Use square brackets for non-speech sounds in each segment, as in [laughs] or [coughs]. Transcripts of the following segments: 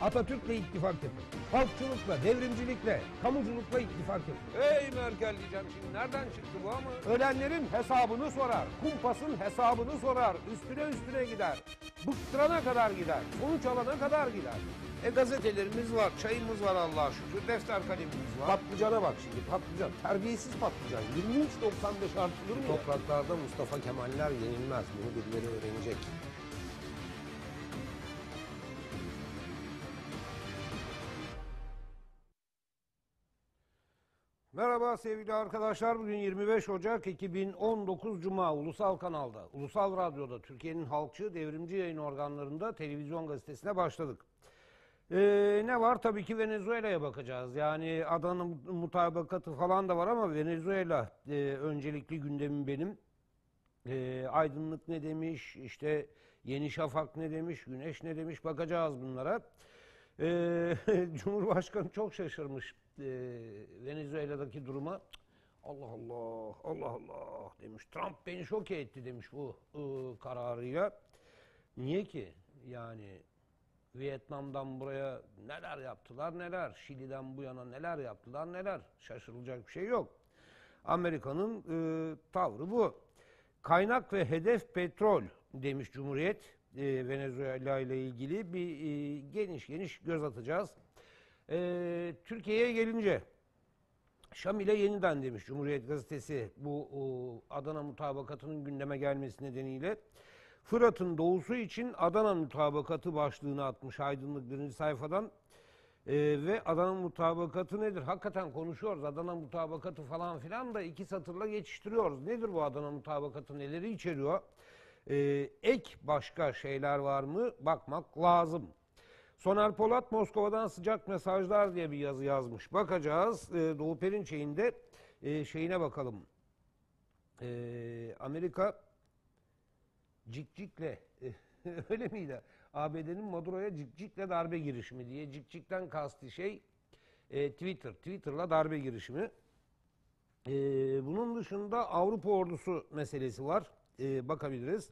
Atatürk'le ittifak yapın. Halkçılıkla, devrimcilikle, kamuculukla ittifak yapın. Ey Merkel diyeceğim şimdi nereden çıktı bu ama? Ölenlerin hesabını sorar. Kumpasın hesabını sorar. Üstüne üstüne gider. Bıktırana kadar gider. Sonuç alana kadar gider. E gazetelerimiz var, çayımız var Allah'a şükür, defter kalemimiz var. Patlıcana bak şimdi, patlıcan. Terbiyesiz patlıcan. 23.95 artılır mı? Topraklarda Mustafa Kemaller yenilmez. Bunu birileri öğrenecek. Merhaba sevgili arkadaşlar. Bugün 25 Ocak 2019 Cuma Ulusal Kanal'da, Ulusal Radyo'da, Türkiye'nin halkçı devrimci yayın organlarında televizyon gazetesine başladık. Ee, ne var? Tabii ki Venezuela'ya bakacağız. Yani adanın mutabakatı falan da var ama Venezuela e, öncelikli gündemim benim. E, aydınlık ne demiş, işte Yeni Şafak ne demiş, Güneş ne demiş bakacağız bunlara. E, [laughs] Cumhurbaşkanı çok şaşırmış e, Venezuela'daki duruma. Allah Allah, Allah Allah demiş. Trump beni şok etti demiş bu e, kararıyla. Niye ki? Yani Vietnam'dan buraya neler yaptılar neler, Şili'den bu yana neler yaptılar neler. Şaşırılacak bir şey yok. Amerika'nın e, tavrı bu. Kaynak ve hedef petrol demiş Cumhuriyet e, Venezuela ile ilgili bir e, geniş geniş göz atacağız. E, Türkiye'ye gelince Şamil'e yeniden demiş Cumhuriyet Gazetesi bu o, Adana mutabakatının gündeme gelmesi nedeniyle. Fırat'ın doğusu için Adana mutabakatı başlığını atmış aydınlık birinci sayfadan. Ee, ve Adana mutabakatı nedir? Hakikaten konuşuyoruz. Adana mutabakatı falan filan da iki satırla geçiştiriyoruz. Nedir bu Adana mutabakatı? Neleri içeriyor? Ee, ek başka şeyler var mı? Bakmak lazım. Soner Polat Moskova'dan sıcak mesajlar diye bir yazı yazmış. Bakacağız. Ee, Doğu Perinçek'in de e, şeyine bakalım. Ee, Amerika cikcikle [laughs] öyle miydi? ABD'nin Maduro'ya cikcikle darbe girişimi diye cikcikten kastı şey e, Twitter. Twitter'la darbe girişimi. E, bunun dışında Avrupa ordusu meselesi var. E, bakabiliriz.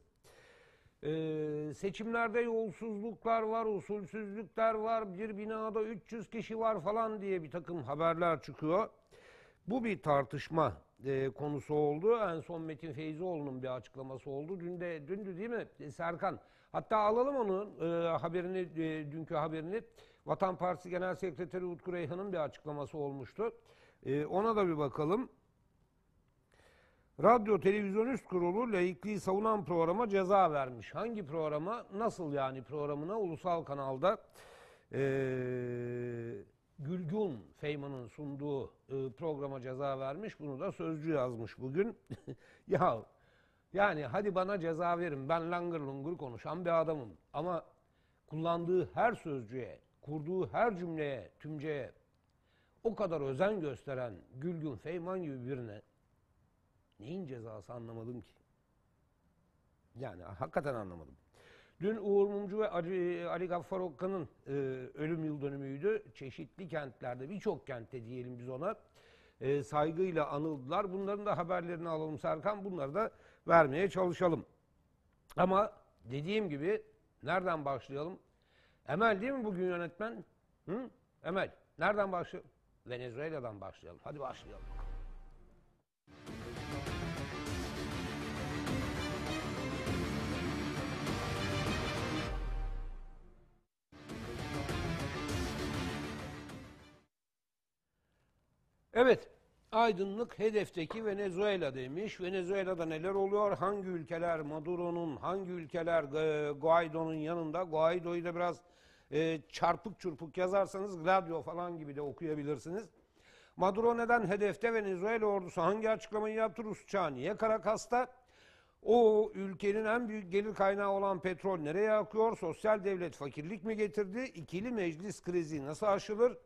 E, seçimlerde yolsuzluklar var, usulsüzlükler var, bir binada 300 kişi var falan diye bir takım haberler çıkıyor. Bu bir tartışma e, konusu oldu. En son Metin Feyzioğlu'nun bir açıklaması oldu. Dün de dündü değil mi E, Serkan? Hatta alalım onun e, haberini, e, dünkü haberini. Vatan Partisi Genel Sekreteri Utku Reyhan'ın bir açıklaması olmuştu. E, ona da bir bakalım. Radyo Televizyon Üst Kurulu laikliği savunan programa ceza vermiş. Hangi programa? Nasıl yani programına? Ulusal kanalda eee Gülgün Feyman'ın sunduğu e, programa ceza vermiş. Bunu da Sözcü yazmış bugün. [laughs] ya yani hadi bana ceza verin. Ben langır lungur konuşan bir adamım. Ama kullandığı her sözcüğe, kurduğu her cümleye, tümceye o kadar özen gösteren Gülgün Feyman gibi birine neyin cezası anlamadım ki. Yani hakikaten anlamadım. Dün Uğur Mumcu ve Ali, Ali Gaffar Okkan'ın e, ölüm yıl dönümüydü. Çeşitli kentlerde, birçok kentte diyelim biz ona e, saygıyla anıldılar. Bunların da haberlerini alalım Serkan. Bunları da vermeye çalışalım. Ama dediğim gibi nereden başlayalım? Emel değil mi bugün yönetmen? Hı? Emel. Nereden başlayalım? Venezuela'dan başlayalım. Hadi başlayalım. Evet, aydınlık hedefteki Venezuela demiş. Venezuela'da neler oluyor? Hangi ülkeler Maduro'nun, hangi ülkeler Guaido'nun yanında? Guaido'yu da biraz e, çarpık çurpuk yazarsanız Gladio falan gibi de okuyabilirsiniz. Maduro neden hedefte Venezuela ordusu hangi açıklamayı yaptı? Rus uçağı niye Karakas'ta? O ülkenin en büyük gelir kaynağı olan petrol nereye akıyor? Sosyal devlet fakirlik mi getirdi? İkili meclis krizi nasıl aşılır?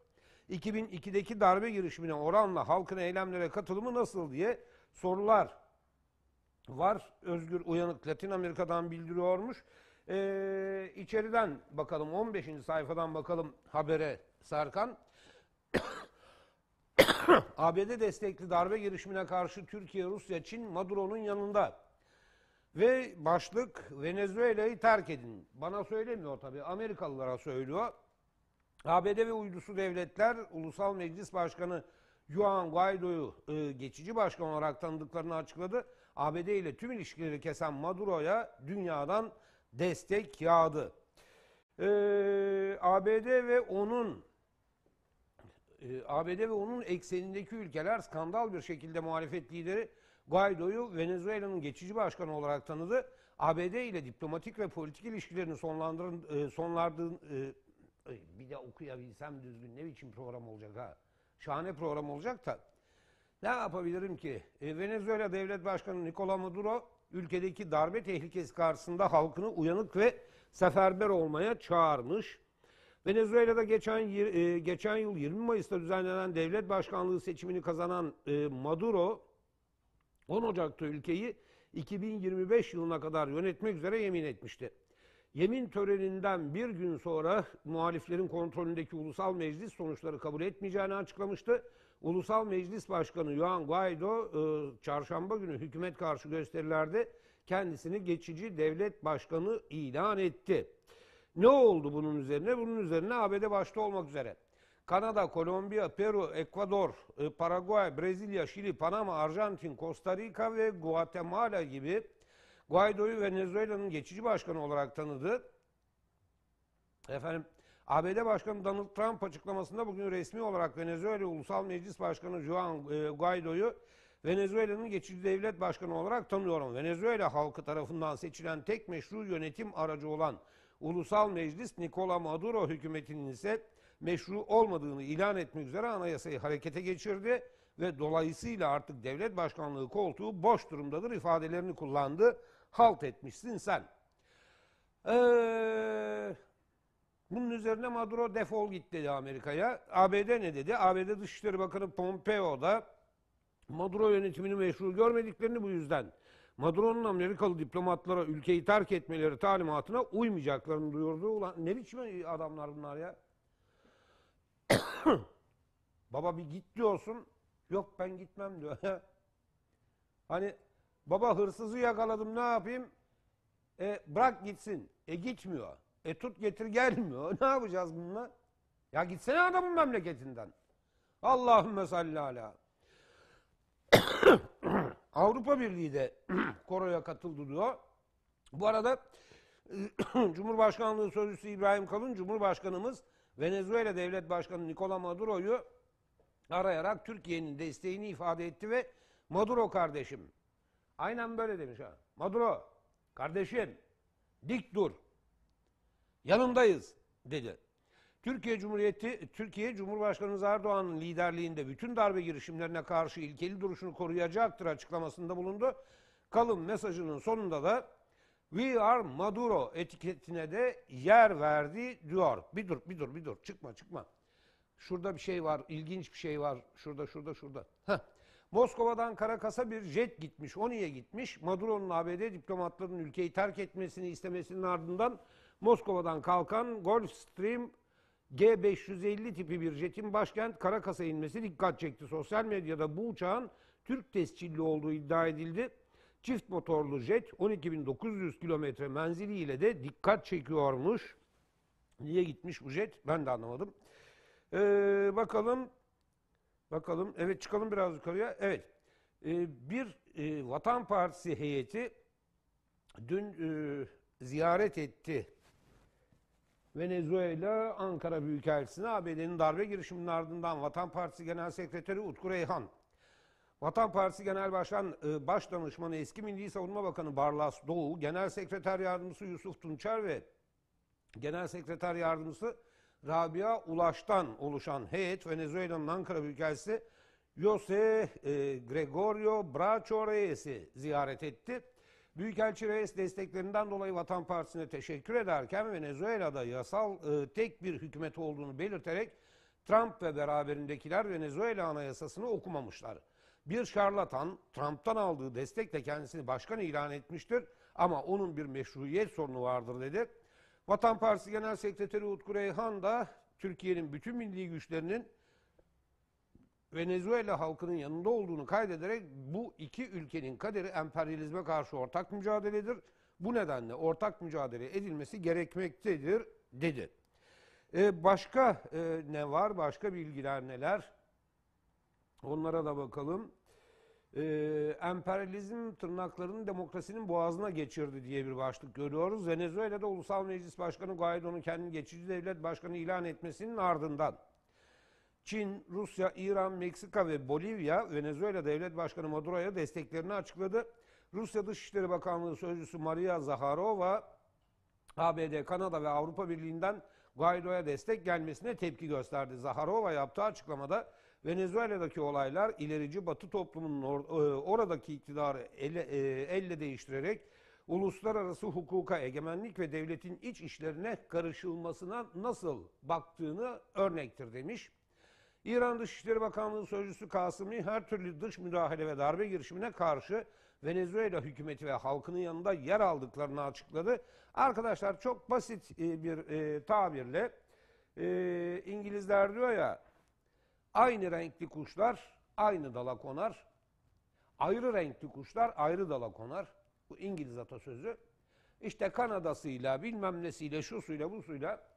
2002'deki darbe girişimine oranla halkın eylemlere katılımı nasıl diye sorular var. Özgür Uyanık Latin Amerika'dan bildiriyormuş. Ee, içeriden bakalım 15. sayfadan bakalım habere Sarkan. [coughs] ABD destekli darbe girişimine karşı Türkiye, Rusya, Çin Maduro'nun yanında. Ve başlık Venezuela'yı terk edin. Bana söylemiyor tabii Amerikalılara söylüyor. ABD ve uydusu devletler Ulusal Meclis Başkanı Juan Guaido'yu e, geçici başkan olarak tanıdıklarını açıkladı. ABD ile tüm ilişkileri kesen Maduro'ya dünyadan destek yağdı. E, ABD ve onun e, ABD ve onun eksenindeki ülkeler skandal bir şekilde muhalefet lideri Guaido'yu Venezuela'nın geçici başkanı olarak tanıdı. ABD ile diplomatik ve politik ilişkilerini sonlandırın, e, sonlardığın e, bir de okuyabilsem düzgün ne biçim program olacak ha. Şahane program olacak da. Ne yapabilirim ki? E, Venezuela Devlet Başkanı Nicolas Maduro ülkedeki darbe tehlikesi karşısında halkını uyanık ve seferber olmaya çağırmış. Venezuela'da geçen, e, geçen yıl 20 Mayıs'ta düzenlenen devlet başkanlığı seçimini kazanan e, Maduro 10 Ocak'ta ülkeyi 2025 yılına kadar yönetmek üzere yemin etmişti. Yemin töreninden bir gün sonra muhaliflerin kontrolündeki Ulusal Meclis sonuçları kabul etmeyeceğini açıklamıştı. Ulusal Meclis Başkanı Juan Guaido e, çarşamba günü hükümet karşı gösterilerde kendisini geçici devlet başkanı ilan etti. Ne oldu bunun üzerine? Bunun üzerine ABD başta olmak üzere. Kanada, Kolombiya, Peru, Ekvador, e, Paraguay, Brezilya, Şili, Panama, Arjantin, Costa Rica ve Guatemala gibi Guaido'yu Venezuela'nın geçici başkanı olarak tanıdı. Efendim ABD Başkanı Donald Trump açıklamasında bugün resmi olarak Venezuela Ulusal Meclis Başkanı Juan e, Guaido'yu Venezuela'nın geçici devlet başkanı olarak tanıyorum. Venezuela halkı tarafından seçilen tek meşru yönetim aracı olan Ulusal Meclis Nicolas Maduro hükümetinin ise meşru olmadığını ilan etmek üzere anayasayı harekete geçirdi ve dolayısıyla artık devlet başkanlığı koltuğu boş durumdadır ifadelerini kullandı. Halt etmişsin sen. Eee bunun üzerine Maduro defol git dedi Amerika'ya. ABD ne dedi? ABD Dışişleri Bakanı Pompeo da Maduro yönetimini meşru görmediklerini bu yüzden Maduro'nun Amerikalı diplomatlara ülkeyi terk etmeleri talimatına uymayacaklarını duyurdu. Ulan ne biçim adamlar bunlar ya? [coughs] Baba bir git diyorsun. Yok ben gitmem diyor. [laughs] hani baba hırsızı yakaladım ne yapayım? E, bırak gitsin. E gitmiyor. E tut getir gelmiyor. [laughs] Ne yapacağız bununla? Ya gitsene adamın memleketinden. Allahümme salli ala. [coughs] Avrupa Birliği de [coughs] koroya katıldı diyor. Bu arada [coughs] Cumhurbaşkanlığı Sözcüsü İbrahim Kalın, Cumhurbaşkanımız Venezuela Devlet Başkanı Nicolas Maduro'yu arayarak Türkiye'nin desteğini ifade etti ve Maduro kardeşim, aynen böyle demiş ha. Maduro, kardeşim, dik dur, yanındayız dedi. Türkiye Cumhuriyeti, Türkiye Cumhurbaşkanı Erdoğan'ın liderliğinde bütün darbe girişimlerine karşı ilkeli duruşunu koruyacaktır açıklamasında bulundu. Kalın mesajının sonunda da We are Maduro etiketine de yer verdi diyor. Bir dur, bir dur, bir dur. Çıkma, çıkma. Şurada bir şey var, ilginç bir şey var. Şurada, şurada, şurada. Heh. Moskova'dan Karakas'a bir jet gitmiş. O niye gitmiş? Maduro'nun ABD diplomatlarının ülkeyi terk etmesini istemesinin ardından Moskova'dan kalkan Gulfstream G550 tipi bir jetin başkent Karakas'a inmesi dikkat çekti. Sosyal medyada bu uçağın Türk tescilli olduğu iddia edildi. Çift motorlu jet 12.900 kilometre menziliyle de dikkat çekiyormuş. Niye gitmiş bu jet? Ben de anlamadım. Ee, bakalım. Bakalım. Evet çıkalım biraz yukarıya. Evet. Ee, bir e, Vatan Partisi heyeti dün e, ziyaret etti Venezuela Ankara Büyükelçisi'ne ABD'nin darbe girişiminin ardından Vatan Partisi Genel Sekreteri Utku Reyhan, Vatan Partisi Genel Başkan e, Baş Danışmanı eski Milli Savunma Bakanı Barlas Doğu, Genel Sekreter Yardımcısı Yusuf Tunçer ve Genel Sekreter Yardımcısı Rabia Ulaş'tan oluşan heyet Venezuela'nın Ankara Büyükelçisi Jose Gregorio Bracho Reyes'i ziyaret etti. Büyükelçi Reis desteklerinden dolayı Vatan Partisi'ne teşekkür ederken Venezuela'da yasal e, tek bir hükümet olduğunu belirterek Trump ve beraberindekiler Venezuela anayasasını okumamışlar. Bir şarlatan Trump'tan aldığı destekle kendisini başkan ilan etmiştir ama onun bir meşruiyet sorunu vardır dedi. Vatan Partisi Genel Sekreteri Utku Reyhan da Türkiye'nin bütün milli güçlerinin Venezuela halkının yanında olduğunu kaydederek bu iki ülkenin kaderi emperyalizme karşı ortak mücadeledir. Bu nedenle ortak mücadele edilmesi gerekmektedir dedi. E, başka e, ne var? Başka bilgiler neler? Onlara da bakalım. E, emperyalizm tırnaklarını demokrasinin boğazına geçirdi diye bir başlık görüyoruz. Venezuela'da Ulusal Meclis Başkanı Guaido'nun kendini geçici devlet başkanı ilan etmesinin ardından Çin, Rusya, İran, Meksika ve Bolivya Venezuela Devlet Başkanı Maduro'ya desteklerini açıkladı. Rusya Dışişleri Bakanlığı Sözcüsü Maria Zaharova, ABD, Kanada ve Avrupa Birliği'nden Guaido'ya destek gelmesine tepki gösterdi. Zaharova yaptığı açıklamada Venezuela'daki olaylar ilerici Batı toplumunun or- e, oradaki iktidarı ele, e, elle değiştirerek uluslararası hukuka, egemenlik ve devletin iç işlerine karışılmasına nasıl baktığını örnektir demiş. İran Dışişleri Bakanlığı Sözcüsü Kasım'i her türlü dış müdahale ve darbe girişimine karşı Venezuela hükümeti ve halkının yanında yer aldıklarını açıkladı. Arkadaşlar çok basit e, bir e, tabirle İngilizler diyor ya aynı renkli kuşlar aynı dala konar. Ayrı renkli kuşlar ayrı dala konar. Bu İngiliz atasözü. İşte Kanada'sıyla bilmem nesiyle şu suyla bu suyla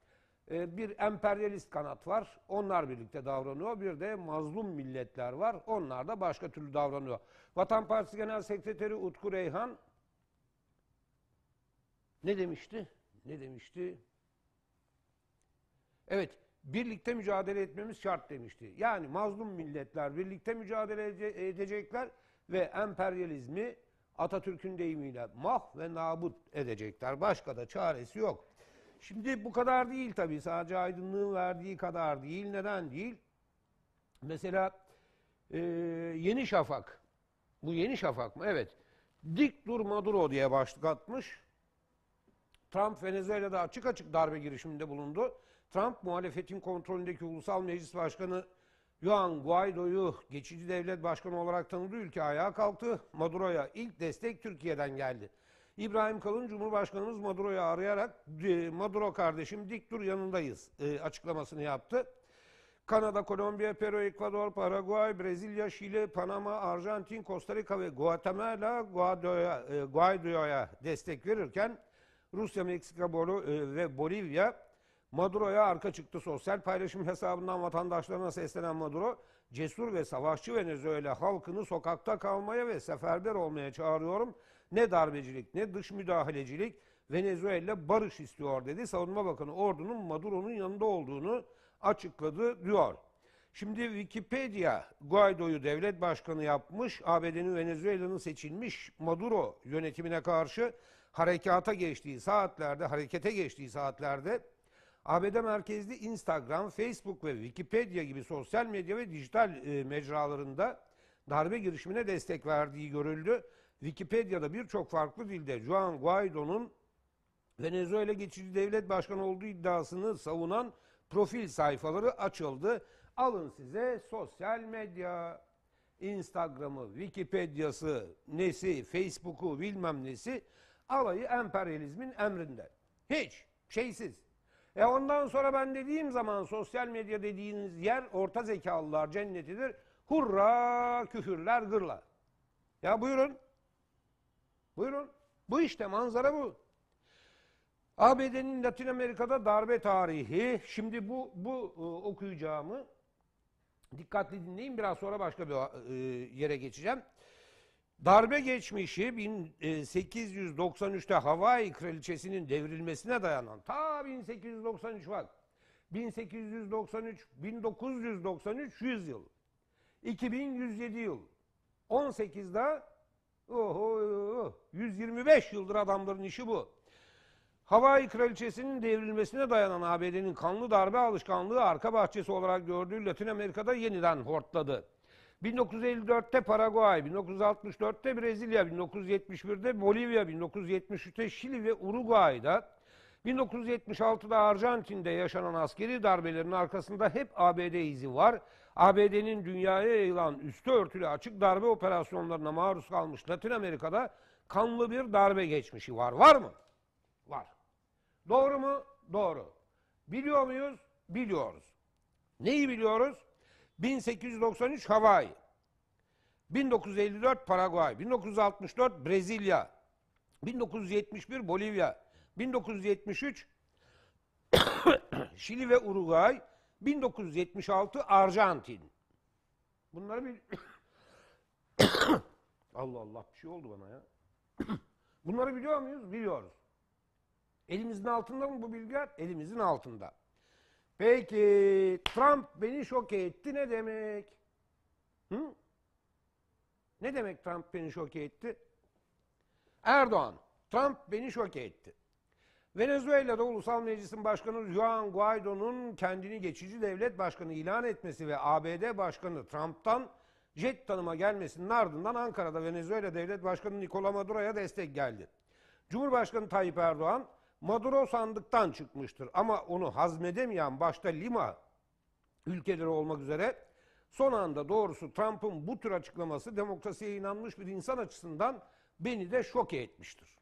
e, bir emperyalist kanat var. Onlar birlikte davranıyor. Bir de mazlum milletler var. Onlar da başka türlü davranıyor. Vatan Partisi Genel Sekreteri Utku Reyhan ne demişti? Ne demişti? Evet, birlikte mücadele etmemiz şart demişti. Yani mazlum milletler birlikte mücadele ede- edecekler ve emperyalizmi Atatürk'ün deyimiyle mah ve nabut edecekler. Başka da çaresi yok. Şimdi bu kadar değil tabii. Sadece aydınlığın verdiği kadar değil. Neden değil? Mesela e, Yeni Şafak. Bu Yeni Şafak mı? Evet. Dik dur Maduro diye başlık atmış. Trump Venezuela'da açık açık darbe girişiminde bulundu. Trump muhalefetin kontrolündeki Ulusal Meclis Başkanı Juan Guaido'yu geçici devlet başkanı olarak tanıdığı ülke ayağa kalktı. Maduro'ya ilk destek Türkiye'den geldi. İbrahim Kalın Cumhurbaşkanımız Maduro'yu arayarak "E, Maduro kardeşim dik dur yanındayız e, açıklamasını yaptı. Kanada, Kolombiya, Peru, Ekvador, Paraguay, Brezilya, Şili, Panama, Arjantin, Costa Rica ve Guatemala Guaido'ya e, Guaido'ya destek verirken Rusya, Meksika Bolu- e, ve Bolivya Maduro'ya arka çıktı. Sosyal paylaşım hesabından vatandaşlarına seslenen Maduro, cesur ve savaşçı Venezuela halkını sokakta kalmaya ve seferber olmaya çağırıyorum. Ne darbecilik ne dış müdahalecilik Venezuela barış istiyor dedi. Savunma Bakanı ordunun Maduro'nun yanında olduğunu açıkladı diyor. Şimdi Wikipedia Guaido'yu devlet başkanı yapmış. ABD'nin Venezuela'nın seçilmiş Maduro yönetimine karşı harekata geçtiği saatlerde, harekete geçtiği saatlerde ABD merkezli Instagram, Facebook ve Wikipedia gibi sosyal medya ve dijital e, mecralarında darbe girişimine destek verdiği görüldü. Wikipedia'da birçok farklı dilde Juan Guaido'nun Venezuela geçici devlet başkanı olduğu iddiasını savunan profil sayfaları açıldı. Alın size sosyal medya, Instagram'ı, Wikipedia'sı, nesi, Facebook'u bilmem nesi alayı emperyalizmin emrinde. Hiç, şeysiz. E ondan sonra ben dediğim zaman sosyal medya dediğiniz yer orta zekalılar cennetidir. Hurra küfürler gırla. Ya buyurun. Buyurun. Bu işte manzara bu. ABD'nin Latin Amerika'da darbe tarihi. Şimdi bu bu e, okuyacağımı dikkatli dinleyin. Biraz sonra başka bir e, yere geçeceğim. Darbe geçmişi 1893'te Hawaii kraliçesinin devrilmesine dayanan ta 1893 bak 1893 1993 100 yıl 2107 yıl 18'de oho 125 yıldır adamların işi bu. Hawaii kraliçesinin devrilmesine dayanan ABD'nin kanlı darbe alışkanlığı arka bahçesi olarak gördüğü Latin Amerika'da yeniden hortladı. 1954'te Paraguay, 1964'te Brezilya, 1971'de Bolivya, 1973'te Şili ve Uruguay'da, 1976'da Arjantin'de yaşanan askeri darbelerin arkasında hep ABD izi var. ABD'nin dünyaya yayılan üstü örtülü açık darbe operasyonlarına maruz kalmış Latin Amerika'da kanlı bir darbe geçmişi var. Var mı? Var. Doğru mu? Doğru. Biliyor muyuz? Biliyoruz. Neyi biliyoruz? 1893 Hawaii, 1954 Paraguay, 1964 Brezilya, 1971 Bolivya, 1973 [coughs] Şili ve Uruguay, 1976 Arjantin. Bunları bir [coughs] Allah Allah bir şey oldu bana ya. [coughs] Bunları biliyor muyuz? Biliyoruz. Elimizin altında mı bu bilgiler? Elimizin altında. Peki Trump beni şok etti ne demek? Hı? Ne demek Trump beni şok etti? Erdoğan, Trump beni şok etti. Venezuela'da Ulusal Meclis'in Başkanı Juan Guaido'nun kendini geçici devlet başkanı ilan etmesi ve ABD Başkanı Trump'tan jet tanıma gelmesinin ardından Ankara'da Venezuela Devlet Başkanı Nicolas Maduro'ya destek geldi. Cumhurbaşkanı Tayyip Erdoğan, Maduro sandıktan çıkmıştır ama onu hazmedemeyen başta Lima ülkeleri olmak üzere son anda doğrusu Trump'ın bu tür açıklaması demokrasiye inanmış bir insan açısından beni de şok etmiştir.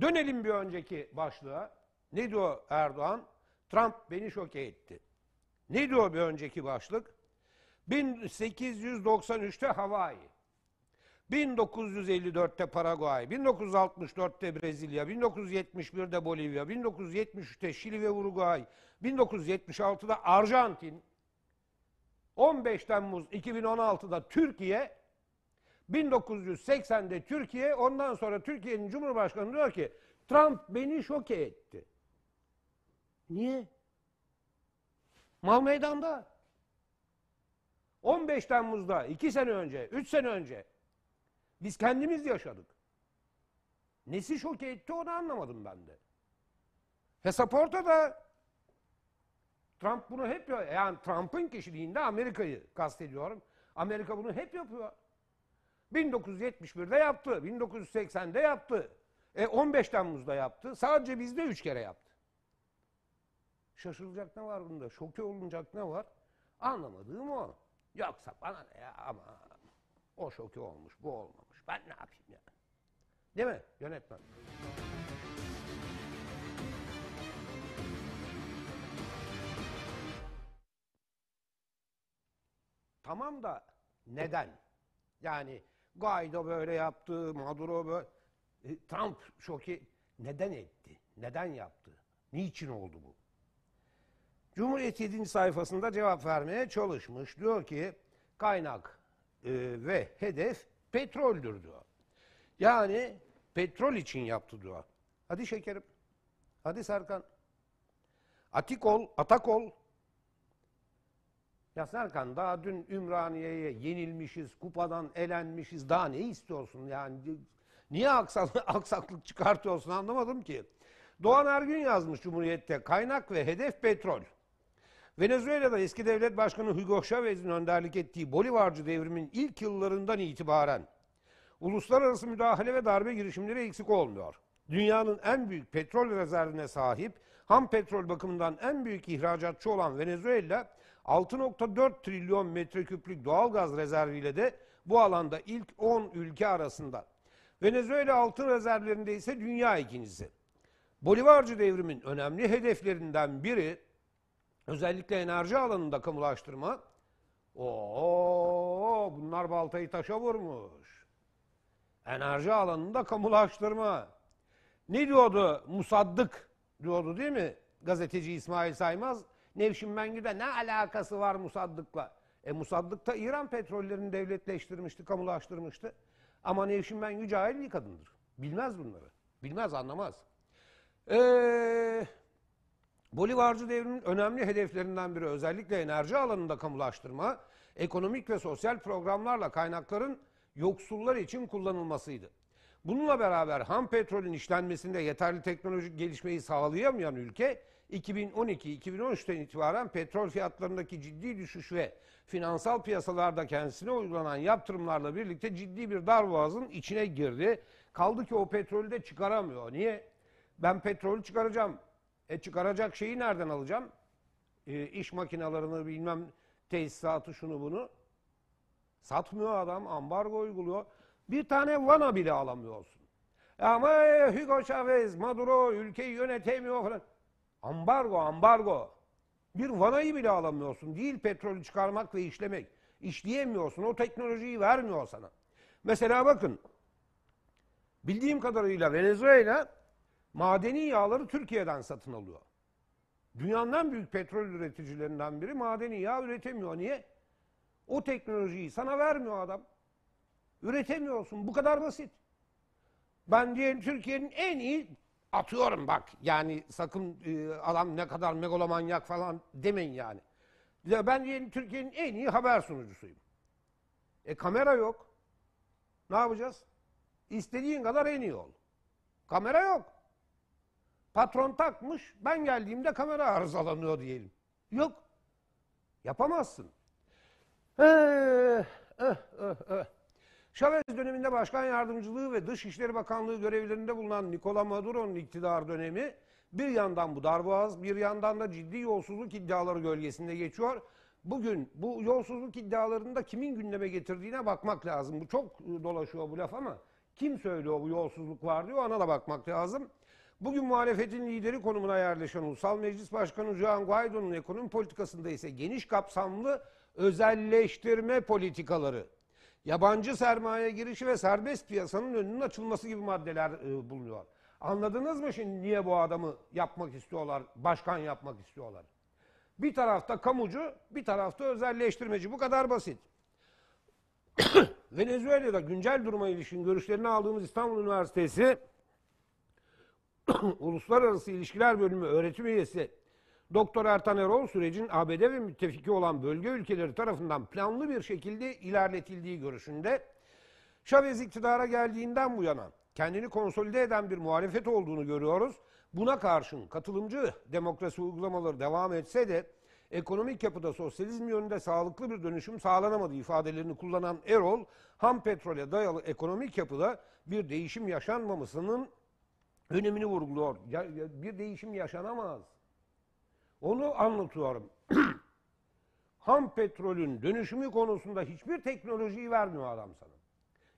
Dönelim bir önceki başlığa. Ne diyor Erdoğan? Trump beni şok etti. Ne diyor bir önceki başlık? 1893'te Hawaii, 1954'te Paraguay, 1964'te Brezilya, 1971'de Bolivya, 1973'te Şili ve Uruguay, 1976'da Arjantin, 15 Temmuz 2016'da Türkiye, 1980'de Türkiye, ondan sonra Türkiye'nin Cumhurbaşkanı diyor ki Trump beni şoke etti. Niye? Mal meydanda. 15 Temmuz'da 2 sene önce, 3 sene önce biz kendimiz yaşadık. Nesi şoke etti onu anlamadım ben de. Hesap ortada. Trump bunu hep yapıyor. Yani Trump'ın kişiliğinde Amerika'yı kastediyorum. Amerika bunu hep yapıyor. 1971'de yaptı, 1980'de yaptı. E 15 Temmuz'da yaptı. Sadece bizde 3 kere yaptı. Şaşılacak ne var bunda? Şoke olunacak ne var? Anlamadığım o. Yoksa bana ne ya ama o şoke olmuş, bu olmamış. Ben ne yapayım ya? Değil mi yönetmen? Tamam da neden? Yani Guaido böyle yaptı, Maduro böyle. Trump şoki neden etti? Neden yaptı? Niçin oldu bu? Cumhuriyet 7. sayfasında cevap vermeye çalışmış. Diyor ki kaynak e, ve hedef petroldür diyor. Yani petrol için yaptı diyor. Hadi şekerim. Hadi Serkan. Atik ol, atak ol. Ya Serkan daha dün Ümraniye'ye yenilmişiz, kupadan elenmişiz. Daha ne istiyorsun yani? Niye aksak, [laughs] aksaklık çıkartıyorsun anlamadım ki. Doğan Ergün yazmış Cumhuriyet'te. Kaynak ve hedef petrol. Venezuela'da eski devlet başkanı Hugo Chavez'in önderlik ettiği Bolivarcı devrimin ilk yıllarından itibaren uluslararası müdahale ve darbe girişimleri eksik olmuyor. Dünyanın en büyük petrol rezervine sahip, ham petrol bakımından en büyük ihracatçı olan Venezuela, 6.4 trilyon metreküplük doğal gaz rezerviyle de bu alanda ilk 10 ülke arasında. Venezuela altın rezervlerinde ise dünya ikincisi. Bolivarcı devrimin önemli hedeflerinden biri özellikle enerji alanında kamulaştırma. Oo, bunlar baltayı taşa vurmuş. Enerji alanında kamulaştırma. Ne diyordu? Musaddık diyordu değil mi? Gazeteci İsmail Saymaz. Nevşin Mengü'de ne alakası var Musaddık'la? E Musaddık da İran petrollerini devletleştirmişti, kamulaştırmıştı. Ama Nevşin Mengü cahil bir kadındır. Bilmez bunları. Bilmez, anlamaz. Eee... Bolivarcı devrimin önemli hedeflerinden biri özellikle enerji alanında kamulaştırma, ekonomik ve sosyal programlarla kaynakların yoksullar için kullanılmasıydı. Bununla beraber ham petrolün işlenmesinde yeterli teknolojik gelişmeyi sağlayamayan ülke 2012-2013'ten itibaren petrol fiyatlarındaki ciddi düşüş ve finansal piyasalarda kendisine uygulanan yaptırımlarla birlikte ciddi bir darboğazın içine girdi. Kaldı ki o petrolü de çıkaramıyor. Niye? Ben petrolü çıkaracağım. E çıkaracak şeyi nereden alacağım? E, iş makinalarını bilmem tesisatı şunu bunu. Satmıyor adam, ambargo uyguluyor. Bir tane vana bile alamıyorsun. Ama Hugo Chavez, Maduro ülkeyi yönetemiyor falan. Ambargo, ambargo. Bir vanayı bile alamıyorsun. Değil petrolü çıkarmak ve işlemek. İşleyemiyorsun. O teknolojiyi vermiyor sana. Mesela bakın. Bildiğim kadarıyla Venezuela madeni yağları Türkiye'den satın alıyor. Dünyanın en büyük petrol üreticilerinden biri madeni yağ üretemiyor. Niye? O teknolojiyi sana vermiyor adam. Üretemiyorsun. Bu kadar basit. Ben diyelim Türkiye'nin en iyi atıyorum bak. Yani sakın e, adam ne kadar megalomanyak falan demeyin yani. Ya ben diyelim Türkiye'nin en iyi haber sunucusuyum. E kamera yok. Ne yapacağız? İstediğin kadar en iyi ol. Kamera yok. Patron takmış, ben geldiğimde kamera arızalanıyor diyelim. Yok. Yapamazsın. Eh, eh, eh, eh. Chavez döneminde başkan yardımcılığı ve Dışişleri Bakanlığı görevlerinde bulunan Nicola Maduro'nun iktidar dönemi bir yandan bu darboğaz, bir yandan da ciddi yolsuzluk iddiaları gölgesinde geçiyor. Bugün bu yolsuzluk iddialarını da kimin gündeme getirdiğine bakmak lazım. Bu çok dolaşıyor bu laf ama kim söylüyor bu yolsuzluk var diyor ona da bakmak lazım. Bugün muhalefetin lideri konumuna yerleşen Ulusal Meclis Başkanı Juan Guaido'nun ekonomi politikasında ise geniş kapsamlı özelleştirme politikaları, yabancı sermaye girişi ve serbest piyasanın önünün açılması gibi maddeler e, bulunuyor. Anladınız mı şimdi niye bu adamı yapmak istiyorlar, başkan yapmak istiyorlar? Bir tarafta kamucu, bir tarafta özelleştirmeci. Bu kadar basit. [coughs] Venezuela'da güncel duruma ilişkin görüşlerini aldığımız İstanbul Üniversitesi [coughs] Uluslararası İlişkiler Bölümü öğretim üyesi Doktor Ertan Erol sürecin ABD ve müttefiki olan bölge ülkeleri tarafından planlı bir şekilde ilerletildiği görüşünde Chavez iktidara geldiğinden bu yana kendini konsolide eden bir muhalefet olduğunu görüyoruz. Buna karşın katılımcı demokrasi uygulamaları devam etse de ekonomik yapıda sosyalizm yönünde sağlıklı bir dönüşüm sağlanamadığı ifadelerini kullanan Erol, ham petrole dayalı ekonomik yapıda bir değişim yaşanmamasının önemini vurguluyor. Ya, ya bir değişim yaşanamaz. Onu anlatıyorum. [clears throat] ham petrolün dönüşümü konusunda hiçbir teknolojiyi vermiyor adam sana.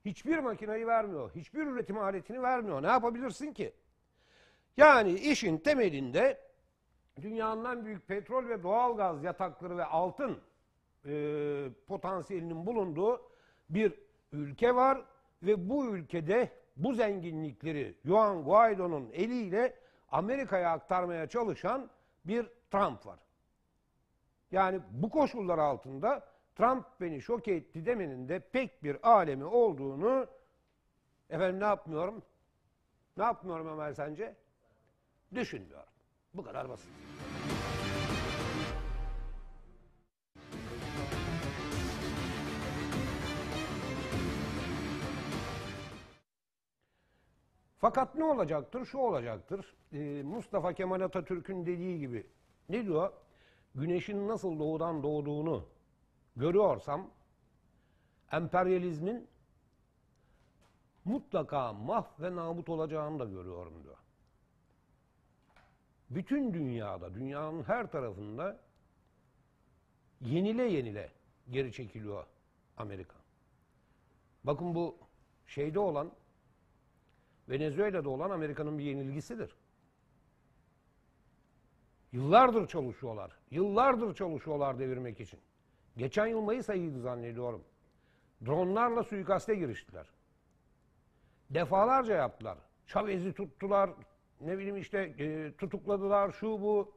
Hiçbir makineyi vermiyor. Hiçbir üretim aletini vermiyor. Ne yapabilirsin ki? Yani işin temelinde dünyanın en büyük petrol ve doğal gaz yatakları ve altın e, potansiyelinin bulunduğu bir ülke var ve bu ülkede bu zenginlikleri Juan Guaido'nun eliyle Amerika'ya aktarmaya çalışan bir Trump var. Yani bu koşullar altında Trump beni şok etti demenin de pek bir alemi olduğunu efendim ne yapmıyorum? Ne yapmıyorum Ömer sence? Düşünmüyorum. Bu kadar basit. Fakat ne olacaktır? Şu olacaktır. Ee, Mustafa Kemal Atatürk'ün dediği gibi ne diyor? Güneşin nasıl doğudan doğduğunu görüyorsam emperyalizmin mutlaka mah ve nabut olacağını da görüyorum diyor. Bütün dünyada, dünyanın her tarafında yenile yenile geri çekiliyor Amerika. Bakın bu şeyde olan Venezuela'da olan Amerika'nın bir yenilgisidir. Yıllardır çalışıyorlar. Yıllardır çalışıyorlar devirmek için. Geçen yıl Mayıs ayıydı zannediyorum. Dronlarla suikaste giriştiler. Defalarca yaptılar. Chavez'i tuttular. Ne bileyim işte e, tutukladılar şu bu.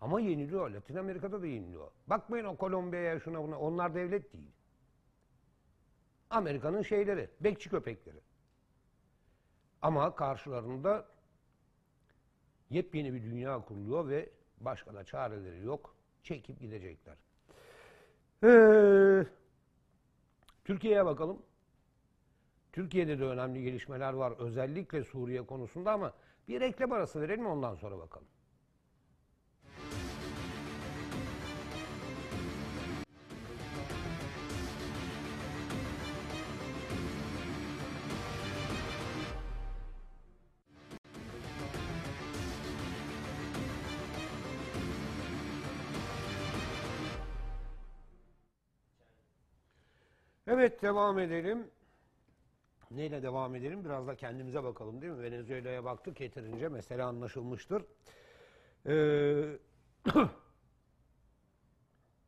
Ama yeniliyor. Latin Amerika'da da yeniliyor. Bakmayın o Kolombiya'ya şuna buna. Onlar devlet değil. Amerika'nın şeyleri, bekçi köpekleri. Ama karşılarında yepyeni bir dünya kuruluyor ve başka da çareleri yok. Çekip gidecekler. Ee, Türkiye'ye bakalım. Türkiye'de de önemli gelişmeler var. Özellikle Suriye konusunda ama bir reklam arası verelim ondan sonra bakalım. Evet devam edelim. Neyle devam edelim? Biraz da kendimize bakalım değil mi? Venezuela'ya baktık yeterince mesele anlaşılmıştır. Ee, [clears throat]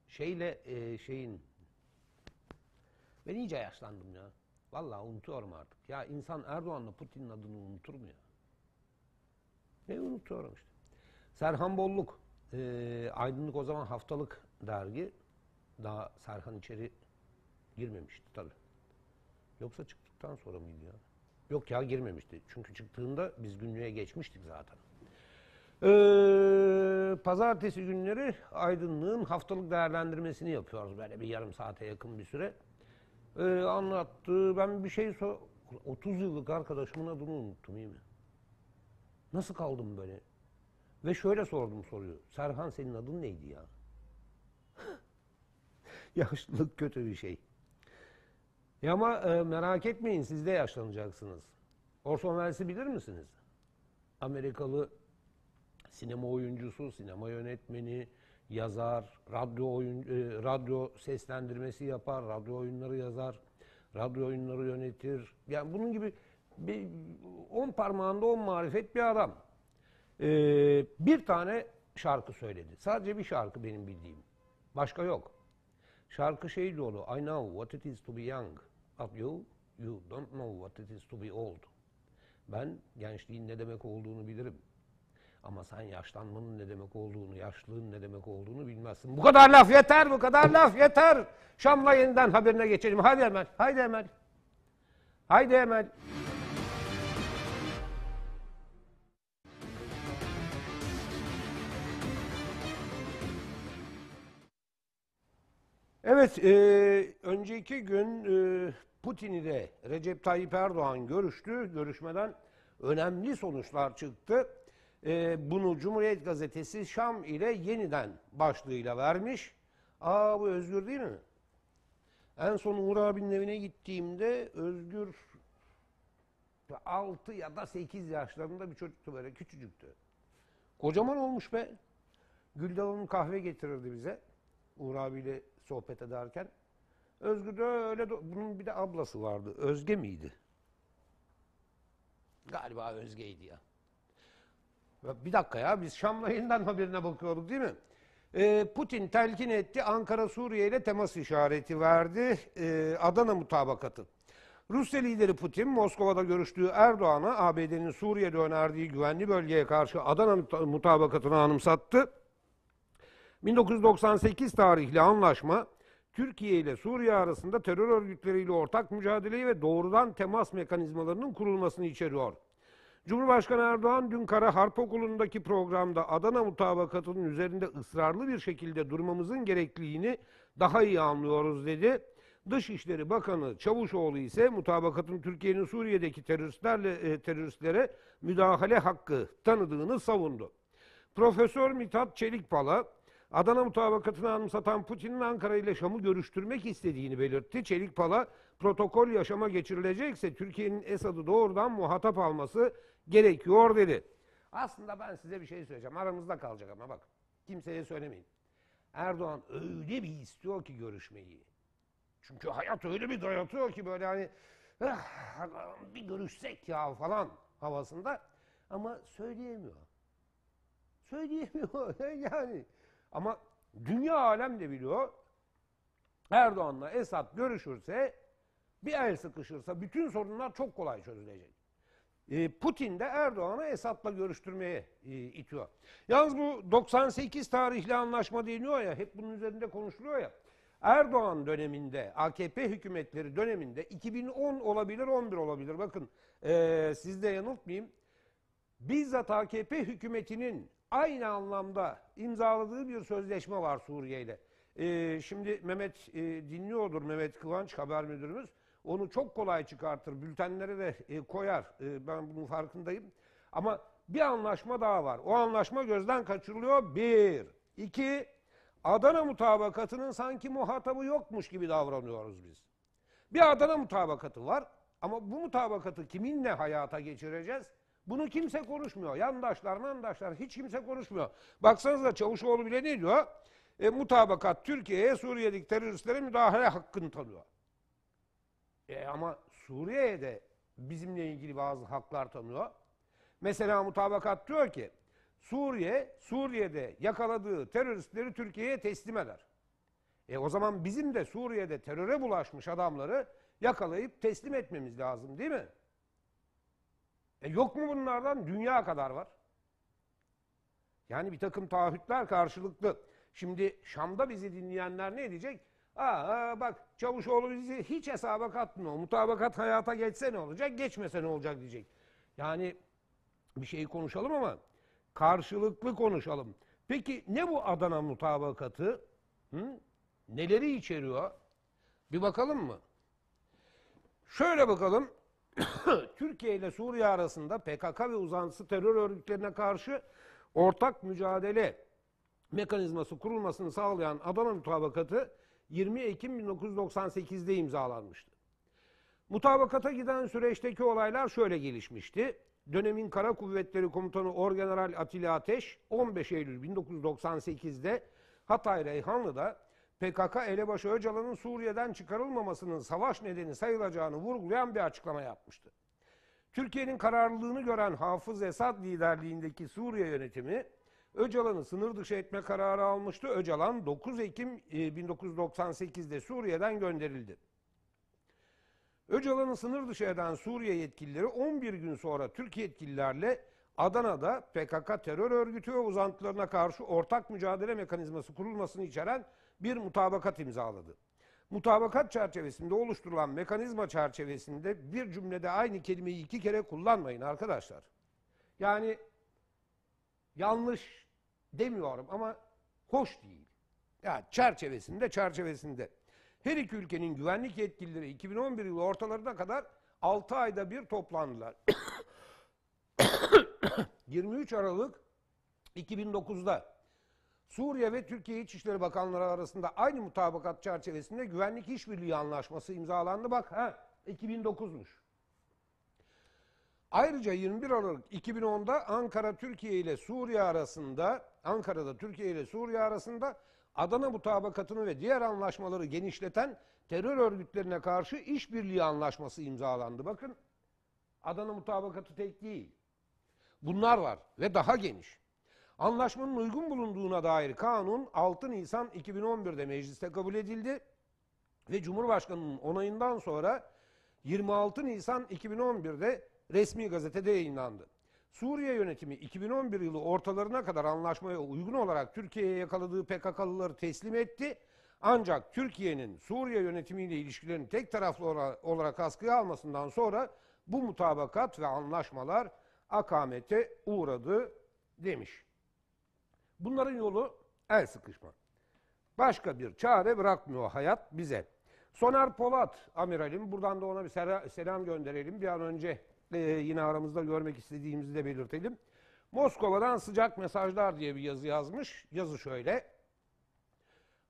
şeyle e, şeyin ben iyice yaşlandım ya. Vallahi unutuyorum artık. Ya insan Erdoğan'la Putin'in adını unutur mu ya? Ne unutuyorum işte. Serhan Bolluk. e, Aydınlık o zaman haftalık dergi. Daha Serhan içeri girmemişti tabii. Yoksa çıktıktan sonra mıydı ya? Yok ya girmemişti. Çünkü çıktığında biz günlüğe geçmiştik zaten. Ee, pazartesi günleri aydınlığın haftalık değerlendirmesini yapıyoruz böyle bir yarım saate yakın bir süre. Ee, anlattı. Ben bir şey sor... 30 yıllık arkadaşımın adını unuttum iyi mi? Nasıl kaldım böyle? Ve şöyle sordum soruyu. Serhan senin adın neydi ya? [laughs] Yaşlılık kötü bir şey. Ya ama e, merak etmeyin siz de yaşlanacaksınız. Orson Welles'i bilir misiniz? Amerikalı sinema oyuncusu, sinema yönetmeni, yazar, radyo oyun, e, radyo seslendirmesi yapar, radyo oyunları yazar, radyo oyunları yönetir. Yani bunun gibi bir on parmağında on marifet bir adam. Ee, bir tane şarkı söyledi. Sadece bir şarkı benim bildiğim. Başka yok. Şarkı şey dolu. I know what it is to be young. But you, you don't know what it is to be old. Ben gençliğin ne demek olduğunu bilirim. Ama sen yaşlanmanın ne demek olduğunu, yaşlılığın ne demek olduğunu bilmezsin. Bu kadar laf yeter, bu kadar laf yeter. Şam'la yeniden haberine geçelim. Hadi Emel, haydi Emel. Haydi Emel. Evet, e, önceki gün e, Putin ile Recep Tayyip Erdoğan görüştü. Görüşmeden önemli sonuçlar çıktı. E, bunu Cumhuriyet Gazetesi Şam ile yeniden başlığıyla vermiş. Aa bu Özgür değil mi? En son Uğur abinin evine gittiğimde Özgür 6 ya da 8 yaşlarında bir çocuktu böyle küçücüktü. Kocaman olmuş be. Gülden Hanım kahve getirirdi bize. Uğur abiyle sohbet ederken. Özgür de öyle, bunun bir de ablası vardı. Özge miydi? Galiba Özge'ydi ya. Bir dakika ya biz Şam'la yeniden haberine bakıyorduk değil mi? Ee, Putin telkin etti. Ankara Suriye ile temas işareti verdi. Ee, Adana mutabakatı. Rusya lideri Putin Moskova'da görüştüğü Erdoğan'a ABD'nin Suriye'de önerdiği güvenli bölgeye karşı Adana muta- mutabakatını anımsattı. 1998 tarihli anlaşma Türkiye ile Suriye arasında terör örgütleriyle ortak mücadeleyi ve doğrudan temas mekanizmalarının kurulmasını içeriyor. Cumhurbaşkanı Erdoğan dün Kara Harp Okulu'ndaki programda Adana mutabakatının üzerinde ısrarlı bir şekilde durmamızın gerekliliğini daha iyi anlıyoruz dedi. Dışişleri Bakanı Çavuşoğlu ise mutabakatın Türkiye'nin Suriye'deki teröristlerle e, teröristlere müdahale hakkı tanıdığını savundu. Profesör Mithat Çelikpala, Adana mutabakatını anımsatan Putin'in Ankara ile Şam'ı görüştürmek istediğini belirtti. Çelikpala, protokol yaşama geçirilecekse Türkiye'nin Esad'ı doğrudan muhatap alması gerekiyor dedi. Aslında ben size bir şey söyleyeceğim. Aramızda kalacak ama bak. Kimseye söylemeyin. Erdoğan öyle bir istiyor ki görüşmeyi. Çünkü hayat öyle bir dayatıyor ki böyle hani "Ah, bir görüşsek ya falan havasında. Ama söyleyemiyor. Söyleyemiyor [laughs] yani. Ama dünya alem de biliyor. Erdoğan'la Esad görüşürse bir el sıkışırsa bütün sorunlar çok kolay çözülecek. E, Putin de Erdoğan'ı Esad'la görüştürmeye e, itiyor. Yalnız bu 98 tarihli anlaşma deniyor ya, hep bunun üzerinde konuşuluyor ya. Erdoğan döneminde, AKP hükümetleri döneminde 2010 olabilir, 11 olabilir. Bakın e, siz de yanıltmayayım. Bizzat AKP hükümetinin aynı anlamda imzaladığı bir sözleşme var Suriye ile. Ee, şimdi Mehmet e, dinliyordur Mehmet Kıvanç haber müdürümüz. Onu çok kolay çıkartır. Bültenlere de e, koyar. E, ben bunun farkındayım. Ama bir anlaşma daha var. O anlaşma gözden kaçırılıyor. Bir. iki Adana mutabakatının sanki muhatabı yokmuş gibi davranıyoruz biz. Bir Adana mutabakatı var ama bu mutabakatı kiminle hayata geçireceğiz? Bunu kimse konuşmuyor. Yandaşlar, mandaşlar hiç kimse konuşmuyor. Baksanıza Çavuşoğlu bile ne diyor? E, mutabakat Türkiye'ye Suriye'deki teröristlere müdahale hakkını tanıyor. E, ama Suriye'ye de bizimle ilgili bazı haklar tanıyor. Mesela mutabakat diyor ki Suriye, Suriye'de yakaladığı teröristleri Türkiye'ye teslim eder. E o zaman bizim de Suriye'de teröre bulaşmış adamları yakalayıp teslim etmemiz lazım değil mi? E yok mu bunlardan? Dünya kadar var. Yani bir takım taahhütler karşılıklı. Şimdi Şam'da bizi dinleyenler ne diyecek? Aa bak Çavuşoğlu bizi hiç hesaba katmıyor. Mutabakat hayata geçse ne olacak, geçmese ne olacak diyecek. Yani bir şeyi konuşalım ama karşılıklı konuşalım. Peki ne bu Adana mutabakatı? Hı? Neleri içeriyor? Bir bakalım mı? Şöyle bakalım. [coughs] Türkiye ile Suriye arasında PKK ve uzantısı terör örgütlerine karşı ortak mücadele mekanizması kurulmasını sağlayan Adana Mutabakatı 20 Ekim 1998'de imzalanmıştı. Mutabakata giden süreçteki olaylar şöyle gelişmişti. Dönemin Kara Kuvvetleri Komutanı Orgeneral Atilla Ateş 15 Eylül 1998'de Hatay Reyhanlı'da PKK elebaşı Öcalan'ın Suriye'den çıkarılmamasının savaş nedeni sayılacağını vurgulayan bir açıklama yapmıştı. Türkiye'nin kararlılığını gören Hafız Esad liderliğindeki Suriye yönetimi Öcalan'ı sınır dışı etme kararı almıştı. Öcalan 9 Ekim 1998'de Suriye'den gönderildi. Öcalan'ı sınır dışı eden Suriye yetkilileri 11 gün sonra Türk yetkililerle Adana'da PKK terör örgütü ve uzantılarına karşı ortak mücadele mekanizması kurulmasını içeren bir mutabakat imzaladı. Mutabakat çerçevesinde oluşturulan mekanizma çerçevesinde bir cümlede aynı kelimeyi iki kere kullanmayın arkadaşlar. Yani yanlış demiyorum ama hoş değil. Yani çerçevesinde çerçevesinde. Her iki ülkenin güvenlik yetkilileri 2011 yılı ortalarına kadar 6 ayda bir toplandılar. [coughs] [coughs] 23 Aralık 2009'da Suriye ve Türkiye İçişleri Bakanları arasında aynı mutabakat çerçevesinde güvenlik işbirliği anlaşması imzalandı. Bak ha 2009'muş. Ayrıca 21 Aralık 2010'da Ankara Türkiye ile Suriye arasında Ankara'da Türkiye ile Suriye arasında Adana mutabakatını ve diğer anlaşmaları genişleten terör örgütlerine karşı işbirliği anlaşması imzalandı. Bakın Adana mutabakatı tek değil. Bunlar var ve daha geniş. Anlaşmanın uygun bulunduğuna dair kanun 6 Nisan 2011'de mecliste kabul edildi ve Cumhurbaşkanı'nın onayından sonra 26 Nisan 2011'de resmi gazetede yayınlandı. Suriye yönetimi 2011 yılı ortalarına kadar anlaşmaya uygun olarak Türkiye'ye yakaladığı PKK'lıları teslim etti. Ancak Türkiye'nin Suriye yönetimiyle ilişkilerini tek taraflı olarak askıya almasından sonra bu mutabakat ve anlaşmalar akamete uğradı demiş. Bunların yolu el sıkışma. Başka bir çare bırakmıyor hayat bize. Soner Polat amiralim buradan da ona bir selam gönderelim. Bir an önce e, yine aramızda görmek istediğimizi de belirtelim. Moskova'dan sıcak mesajlar diye bir yazı yazmış. Yazı şöyle.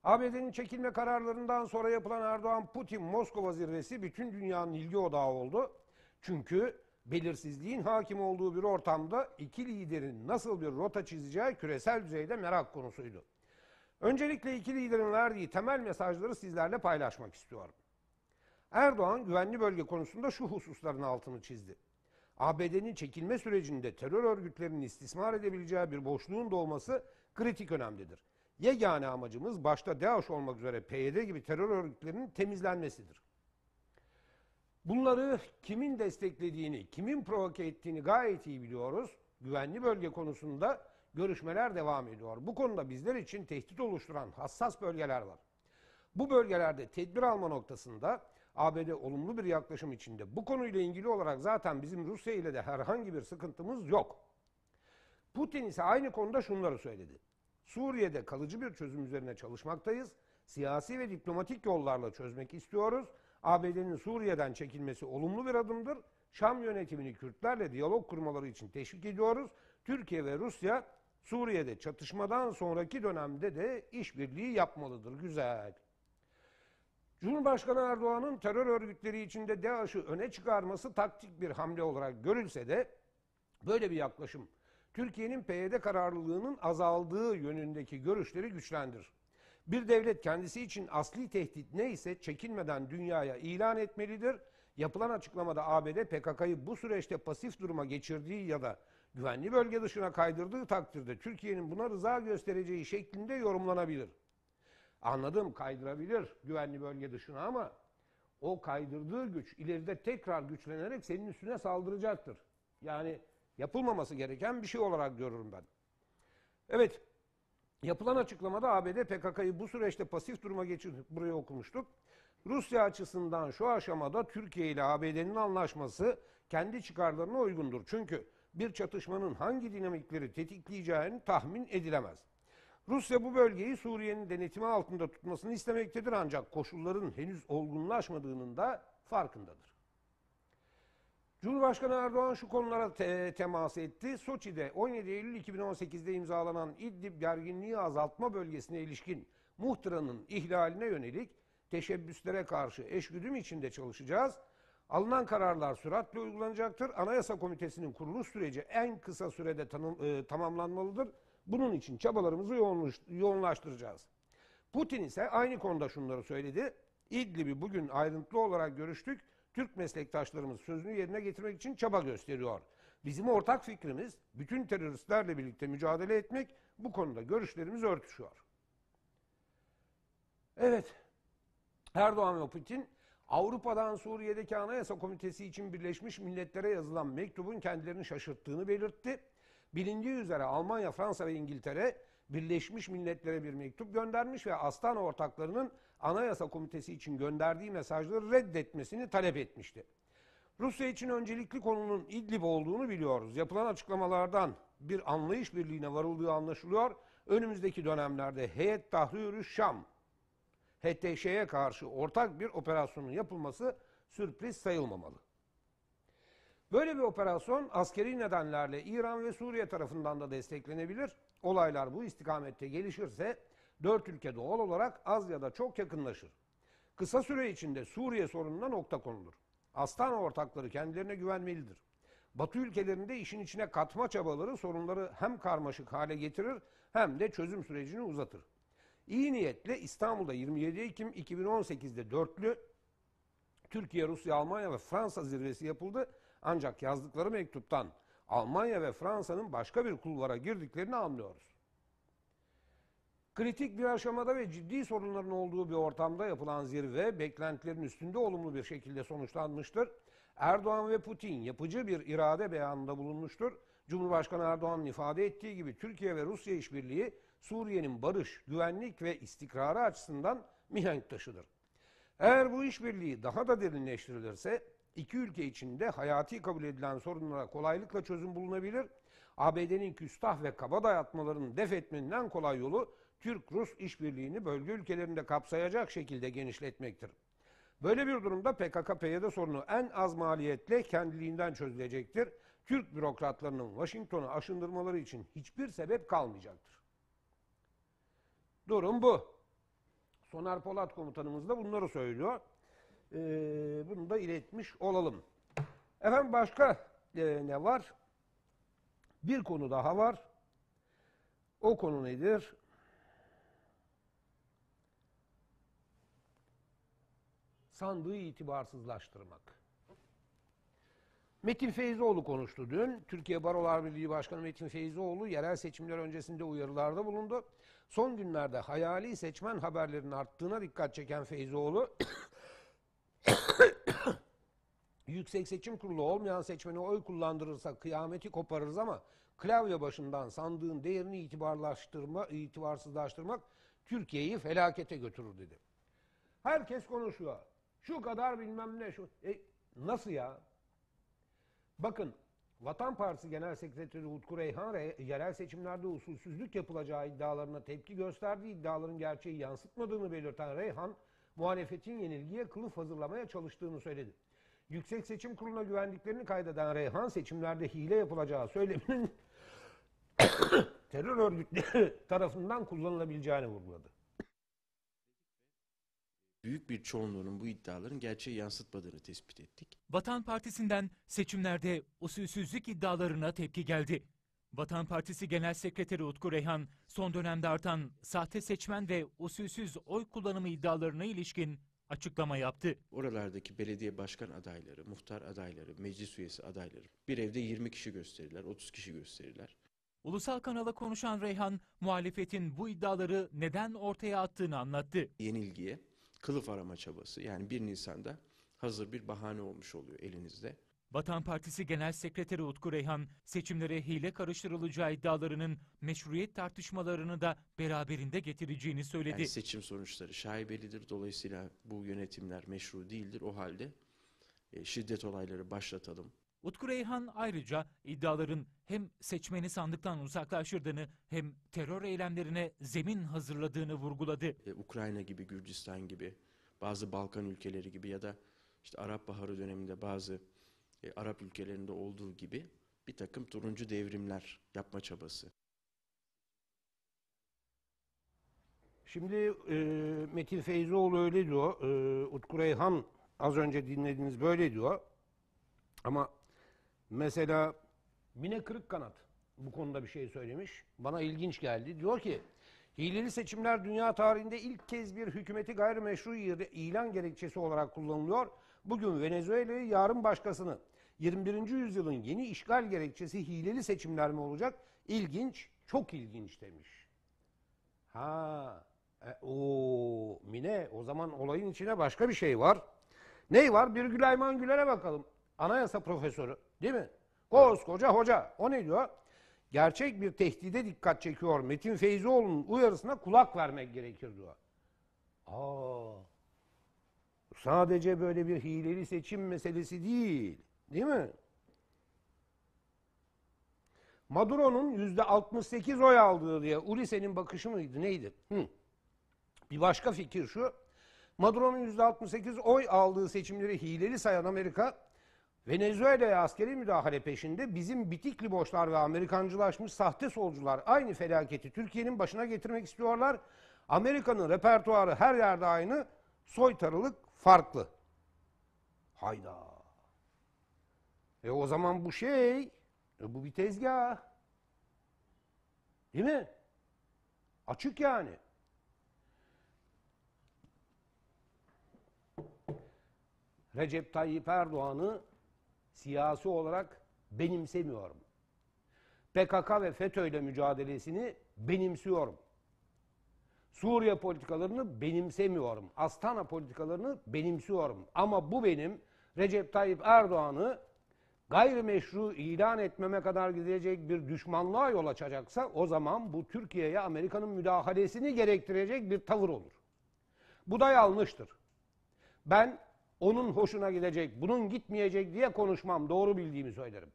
ABD'nin çekilme kararlarından sonra yapılan Erdoğan-Putin-Moskova zirvesi bütün dünyanın ilgi odağı oldu. Çünkü belirsizliğin hakim olduğu bir ortamda iki liderin nasıl bir rota çizeceği küresel düzeyde merak konusuydu. Öncelikle iki liderin verdiği temel mesajları sizlerle paylaşmak istiyorum. Erdoğan güvenli bölge konusunda şu hususların altını çizdi. ABD'nin çekilme sürecinde terör örgütlerinin istismar edebileceği bir boşluğun doğması kritik önemlidir. Yegane amacımız başta DAEŞ olmak üzere PYD gibi terör örgütlerinin temizlenmesidir. Bunları kimin desteklediğini, kimin provoke ettiğini gayet iyi biliyoruz. Güvenli bölge konusunda görüşmeler devam ediyor. Bu konuda bizler için tehdit oluşturan hassas bölgeler var. Bu bölgelerde tedbir alma noktasında ABD olumlu bir yaklaşım içinde. Bu konuyla ilgili olarak zaten bizim Rusya ile de herhangi bir sıkıntımız yok. Putin ise aynı konuda şunları söyledi. Suriye'de kalıcı bir çözüm üzerine çalışmaktayız. Siyasi ve diplomatik yollarla çözmek istiyoruz. ABD'nin Suriye'den çekilmesi olumlu bir adımdır. Şam yönetimini Kürtlerle diyalog kurmaları için teşvik ediyoruz. Türkiye ve Rusya Suriye'de çatışmadan sonraki dönemde de işbirliği yapmalıdır. Güzel. Cumhurbaşkanı Erdoğan'ın terör örgütleri içinde DAEŞ'ı öne çıkarması taktik bir hamle olarak görülse de böyle bir yaklaşım Türkiye'nin PYD kararlılığının azaldığı yönündeki görüşleri güçlendirir. Bir devlet kendisi için asli tehdit neyse çekinmeden dünyaya ilan etmelidir. Yapılan açıklamada ABD PKK'yı bu süreçte pasif duruma geçirdiği ya da güvenli bölge dışına kaydırdığı takdirde Türkiye'nin buna rıza göstereceği şeklinde yorumlanabilir. Anladım kaydırabilir güvenli bölge dışına ama o kaydırdığı güç ileride tekrar güçlenerek senin üstüne saldıracaktır. Yani yapılmaması gereken bir şey olarak görürüm ben. Evet, yapılan açıklamada ABD PKK'yı bu süreçte pasif duruma geçirdik. Buraya okumuştuk. Rusya açısından şu aşamada Türkiye ile ABD'nin anlaşması kendi çıkarlarına uygundur. Çünkü bir çatışmanın hangi dinamikleri tetikleyeceğini tahmin edilemez. Rusya bu bölgeyi Suriye'nin denetimi altında tutmasını istemektedir ancak koşulların henüz olgunlaşmadığının da farkındadır. Cumhurbaşkanı Erdoğan şu konulara te- temas etti. Soçi'de 17 Eylül 2018'de imzalanan İdlib gerginliği azaltma bölgesine ilişkin muhtıranın ihlaline yönelik teşebbüslere karşı eşgüdüm içinde çalışacağız. Alınan kararlar süratle uygulanacaktır. Anayasa Komitesi'nin kuruluş süreci en kısa sürede e, tamamlanmalıdır. Bunun için çabalarımızı yoğunlaş- yoğunlaştıracağız. Putin ise aynı konuda şunları söyledi. İdlib'i bugün ayrıntılı olarak görüştük. Türk meslektaşlarımız sözünü yerine getirmek için çaba gösteriyor. Bizim ortak fikrimiz bütün teröristlerle birlikte mücadele etmek. Bu konuda görüşlerimiz örtüşüyor. Evet, Erdoğan ve Putin Avrupa'dan Suriye'deki Anayasa Komitesi için Birleşmiş Milletler'e yazılan mektubun kendilerini şaşırttığını belirtti. Bilindiği üzere Almanya, Fransa ve İngiltere Birleşmiş Milletler'e bir mektup göndermiş ve Astana ortaklarının Anayasa Komitesi için gönderdiği mesajları reddetmesini talep etmişti. Rusya için öncelikli konunun İdlib olduğunu biliyoruz. Yapılan açıklamalardan bir anlayış birliğine varıldığı anlaşılıyor. Önümüzdeki dönemlerde Heyet Tahrir Şam HTŞ'ye karşı ortak bir operasyonun yapılması sürpriz sayılmamalı. Böyle bir operasyon askeri nedenlerle İran ve Suriye tarafından da desteklenebilir. Olaylar bu istikamette gelişirse dört ülke doğal olarak az ya da çok yakınlaşır. Kısa süre içinde Suriye sorununa nokta konulur. Astana ortakları kendilerine güvenmelidir. Batı ülkelerinde işin içine katma çabaları sorunları hem karmaşık hale getirir hem de çözüm sürecini uzatır. İyi niyetle İstanbul'da 27 Ekim 2018'de dörtlü Türkiye, Rusya, Almanya ve Fransa zirvesi yapıldı. Ancak yazdıkları mektuptan Almanya ve Fransa'nın başka bir kulvara girdiklerini anlıyoruz. Kritik bir aşamada ve ciddi sorunların olduğu bir ortamda yapılan zirve beklentilerin üstünde olumlu bir şekilde sonuçlanmıştır. Erdoğan ve Putin yapıcı bir irade beyanında bulunmuştur. Cumhurbaşkanı Erdoğan'ın ifade ettiği gibi Türkiye ve Rusya işbirliği Suriye'nin barış, güvenlik ve istikrarı açısından mihenk taşıdır. Eğer bu işbirliği daha da derinleştirilirse iki ülke içinde hayati kabul edilen sorunlara kolaylıkla çözüm bulunabilir. ABD'nin küstah ve kaba dayatmalarını def etmenin en kolay yolu Türk-Rus işbirliğini bölge ülkelerinde kapsayacak şekilde genişletmektir. Böyle bir durumda PKK-PYD sorunu en az maliyetle kendiliğinden çözülecektir. Türk bürokratlarının Washington'u aşındırmaları için hiçbir sebep kalmayacaktır. Durum bu. Soner Polat komutanımız da bunları söylüyor. Ee, bunu da iletmiş olalım. Efendim başka e, ne var? Bir konu daha var. O konu nedir? Sandığı itibarsızlaştırmak. Metin Feyzoğlu konuştu dün. Türkiye Barolar Birliği Başkanı Metin Feyzoğlu yerel seçimler öncesinde uyarılarda bulundu. Son günlerde hayali seçmen haberlerinin arttığına dikkat çeken Feyzoğlu, [coughs] Yüksek Seçim Kurulu olmayan seçmene oy kullandırırsak kıyameti koparırız ama klavye başından sandığın değerini itibarlaştırma, itibarsızlaştırmak Türkiye'yi felakete götürür dedi. Herkes konuşuyor. Şu kadar bilmem ne şu. E, nasıl ya? Bakın Vatan Partisi Genel Sekreteri Utku Reyhan re- yerel seçimlerde usulsüzlük yapılacağı iddialarına tepki gösterdi. İddiaların gerçeği yansıtmadığını belirten Reyhan, muhalefetin yenilgiye kılıf hazırlamaya çalıştığını söyledi. Yüksek Seçim Kurulu'na güvendiklerini kaydeden Reyhan, seçimlerde hile yapılacağı söyleminin [coughs] terör örgütleri tarafından kullanılabileceğini vurguladı. Büyük bir çoğunluğunun bu iddiaların gerçeği yansıtmadığını tespit ettik. Vatan Partisi'nden seçimlerde usulsüzlük iddialarına tepki geldi. Vatan Partisi Genel Sekreteri Utku Reyhan, son dönemde artan sahte seçmen ve usulsüz oy kullanımı iddialarına ilişkin açıklama yaptı. Oralardaki belediye başkan adayları, muhtar adayları, meclis üyesi adayları bir evde 20 kişi gösterirler, 30 kişi gösterirler. Ulusal kanala konuşan Reyhan, muhalefetin bu iddiaları neden ortaya attığını anlattı. Yenilgiye kılıf arama çabası yani 1 Nisan'da hazır bir bahane olmuş oluyor elinizde. Vatan Partisi Genel Sekreteri Utku Reyhan, seçimlere hile karıştırılacağı iddialarının meşruiyet tartışmalarını da beraberinde getireceğini söyledi. Yani seçim sonuçları şaibelidir. Dolayısıyla bu yönetimler meşru değildir. O halde e, şiddet olayları başlatalım. Utku Reyhan ayrıca iddiaların hem seçmeni sandıktan uzaklaştırdığını hem terör eylemlerine zemin hazırladığını vurguladı. E, Ukrayna gibi, Gürcistan gibi, bazı Balkan ülkeleri gibi ya da işte Arap Baharı döneminde bazı e, Arap ülkelerinde olduğu gibi bir takım turuncu devrimler yapma çabası. Şimdi e, Metin Feyzoğlu öyle diyor. E, Utku Reyhan az önce dinlediğiniz böyle diyor. Ama mesela Mine Kırıkkanat bu konuda bir şey söylemiş. Bana ilginç geldi. Diyor ki hileli seçimler dünya tarihinde ilk kez bir hükümeti gayrimeşru il- ilan gerekçesi olarak kullanılıyor. Bugün Venezuela'yı yarın başkasını. 21. yüzyılın yeni işgal gerekçesi hileli seçimler mi olacak? İlginç, çok ilginç demiş. Ha, e, o Mine o zaman olayın içine başka bir şey var. Ney var? Bir Gülayman Güler'e bakalım. Anayasa profesörü değil mi? Koskoca hoca. O ne diyor? Gerçek bir tehdide dikkat çekiyor. Metin Feyzoğlu'nun uyarısına kulak vermek gerekir diyor. Aa, sadece böyle bir hileli seçim meselesi değil. Değil mi? Maduro'nun yüzde 68 oy aldığı diye Ulise'nin bakışı mıydı neydi? Hı. Bir başka fikir şu. Maduro'nun yüzde 68 oy aldığı seçimleri hileli sayan Amerika, Venezuela'ya askeri müdahale peşinde bizim bitik liboşlar ve Amerikancılaşmış sahte solcular aynı felaketi Türkiye'nin başına getirmek istiyorlar. Amerika'nın repertuarı her yerde aynı, soytarılık farklı. Hayda. E o zaman bu şey, e bu bir tezgah. Değil mi? Açık yani. Recep Tayyip Erdoğan'ı siyasi olarak benimsemiyorum. PKK ve FETÖ ile mücadelesini benimsiyorum. Suriye politikalarını benimsemiyorum. Astana politikalarını benimsiyorum. Ama bu benim Recep Tayyip Erdoğan'ı gayrimeşru ilan etmeme kadar gidecek bir düşmanlığa yol açacaksa o zaman bu Türkiye'ye Amerika'nın müdahalesini gerektirecek bir tavır olur. Bu da yanlıştır. Ben onun hoşuna gidecek, bunun gitmeyecek diye konuşmam. Doğru bildiğimi söylerim.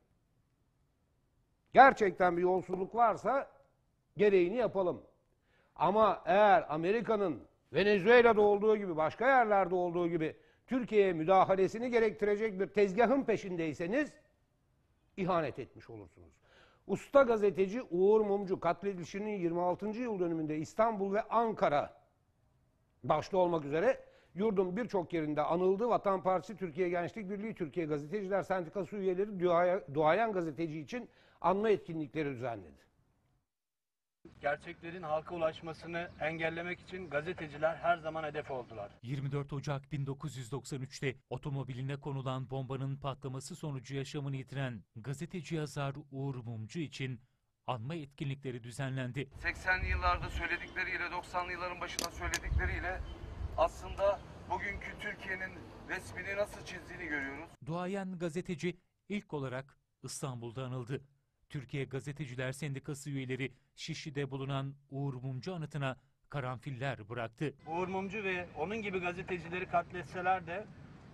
Gerçekten bir yolsuzluk varsa gereğini yapalım. Ama eğer Amerika'nın Venezuela'da olduğu gibi başka yerlerde olduğu gibi Türkiye'ye müdahalesini gerektirecek bir tezgahın peşindeyseniz ihanet etmiş olursunuz. Usta gazeteci Uğur Mumcu katledilişinin 26. yıl dönümünde İstanbul ve Ankara başta olmak üzere yurdun birçok yerinde anıldı. Vatan Partisi, Türkiye Gençlik Birliği, Türkiye Gazeteciler Sendikası üyeleri duayen gazeteci için anma etkinlikleri düzenledi. Gerçeklerin halka ulaşmasını engellemek için gazeteciler her zaman hedef oldular. 24 Ocak 1993'te otomobiline konulan bombanın patlaması sonucu yaşamını yitiren gazeteci yazar Uğur Mumcu için anma etkinlikleri düzenlendi. 80'li yıllarda söyledikleriyle 90'lı yılların başında söyledikleriyle aslında bugünkü Türkiye'nin resmini nasıl çizdiğini görüyoruz. Duayen gazeteci ilk olarak İstanbul'da anıldı. Türkiye Gazeteciler Sendikası üyeleri Şişli'de bulunan Uğur Mumcu anıtına karanfiller bıraktı. Uğur Mumcu ve onun gibi gazetecileri katletseler de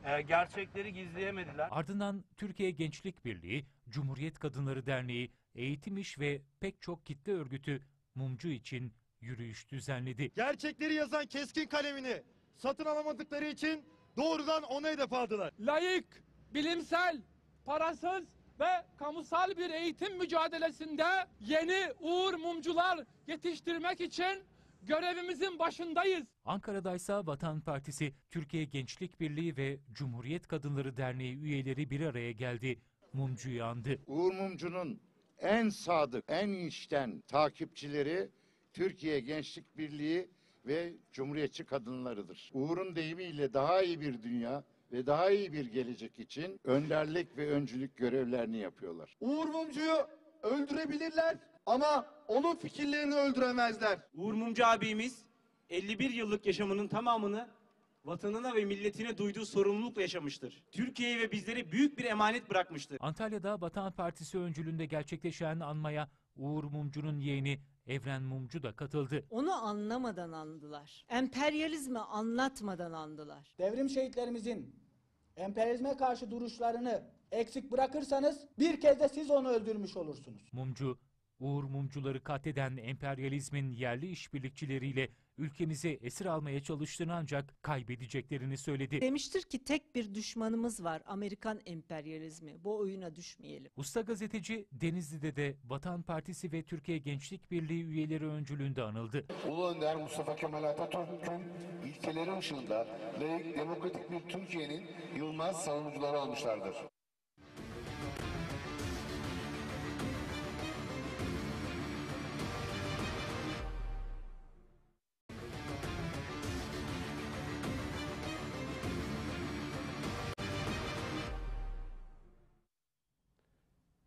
e, gerçekleri gizleyemediler. Ardından Türkiye Gençlik Birliği, Cumhuriyet Kadınları Derneği, Eğitim İş ve pek çok kitle örgütü Mumcu için yürüyüş düzenledi. gerçekleri yazan keskin kalemini satın alamadıkları için doğrudan ona hedef aldılar. layık, bilimsel, parasız ve kamusal bir eğitim mücadelesinde yeni Uğur Mumcular yetiştirmek için görevimizin başındayız. Ankara'daysa Vatan Partisi, Türkiye Gençlik Birliği ve Cumhuriyet Kadınları Derneği üyeleri bir araya geldi. Mumcu'yu andı. Uğur Mumcu'nun en sadık, en içten takipçileri Türkiye Gençlik Birliği ve Cumhuriyetçi kadınlarıdır. Uğur'un deyimiyle daha iyi bir dünya ve daha iyi bir gelecek için önderlik ve öncülük görevlerini yapıyorlar. Uğur Mumcu'yu öldürebilirler ama onun fikirlerini öldüremezler. Uğur Mumcu abimiz 51 yıllık yaşamının tamamını vatanına ve milletine duyduğu sorumlulukla yaşamıştır. Türkiye'yi ve bizleri büyük bir emanet bırakmıştır. Antalya'da Vatan Partisi öncülüğünde gerçekleşen anmaya Uğur Mumcu'nun yeğeni Evren Mumcu da katıldı. Onu anlamadan andılar. Emperyalizmi anlatmadan andılar. Devrim şehitlerimizin emperyalizme karşı duruşlarını eksik bırakırsanız bir kez de siz onu öldürmüş olursunuz. Mumcu, Uğur Mumcuları katleden emperyalizmin yerli işbirlikçileriyle ülkemizi esir almaya çalıştığını ancak kaybedeceklerini söyledi. Demiştir ki tek bir düşmanımız var Amerikan emperyalizmi. Bu oyuna düşmeyelim. Usta gazeteci Denizli'de de Vatan Partisi ve Türkiye Gençlik Birliği üyeleri öncülüğünde anıldı. Ulu Önder Mustafa Kemal Atatürk'ün ilkeleri ışığında layık demokratik bir Türkiye'nin yılmaz savunucuları olmuşlardır.